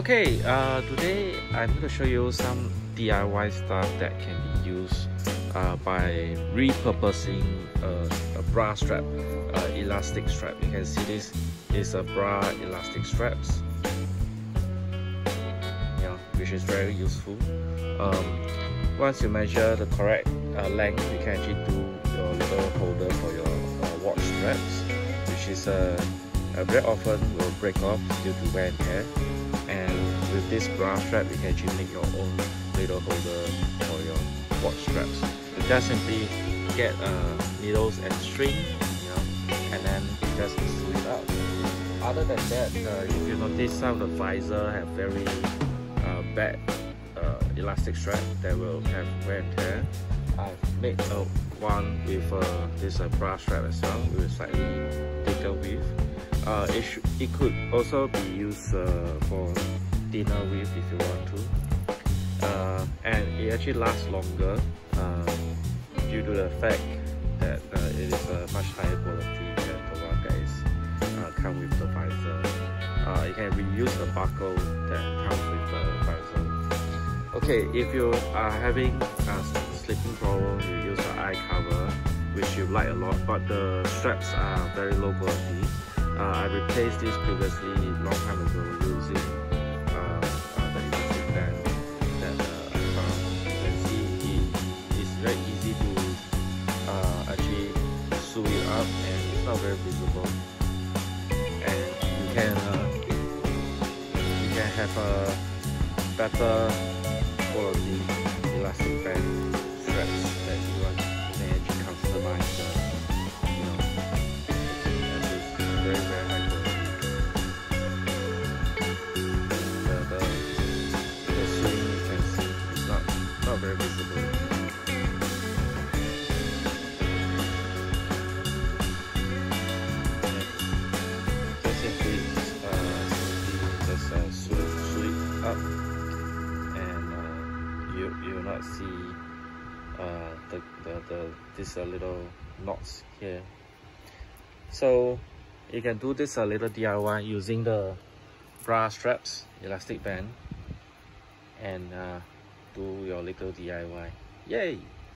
Okay, uh, today I'm going to show you some DIY stuff that can be used uh, by repurposing a, a bra strap, uh, elastic strap. You can see this is a bra elastic straps, yeah, which is very useful. Um, once you measure the correct uh, length, you can actually do your little holder for your uh, watch straps, which is uh, very often will break off due to wear and tear and with this bra strap you can actually make your own little holder for your watch straps. You just simply get uh, needles and string you know and then just sew it up. Other than that uh, if you notice some of the visor have very uh, bad uh, elastic strap that will have wear and tear. I've made a one with uh, this uh, bra strap as well with slightly thicker width uh, it, it could also be used uh, for dinner with if you want to. Uh, and it actually lasts longer uh, due to the fact that uh, it is a much higher quality than the one that is uh, come with the visor. You can reuse the buckle that comes with the visor. Okay, if you are having a sleeping problem, you use the eye cover, which you like a lot, but the straps are very low quality. Uh, I replaced this previously long time ago using uh, uh, the elastic band that uh, I found. You can see it's very easy to uh, actually sew it up and it's not very visible. And you can you can have a better quality elastic band straps that you want. You, will not see uh, the, the, the, this uh, little knots here. So you can do this a little DIY using the bra straps, elastic band, and uh, do your little DIY. Yay!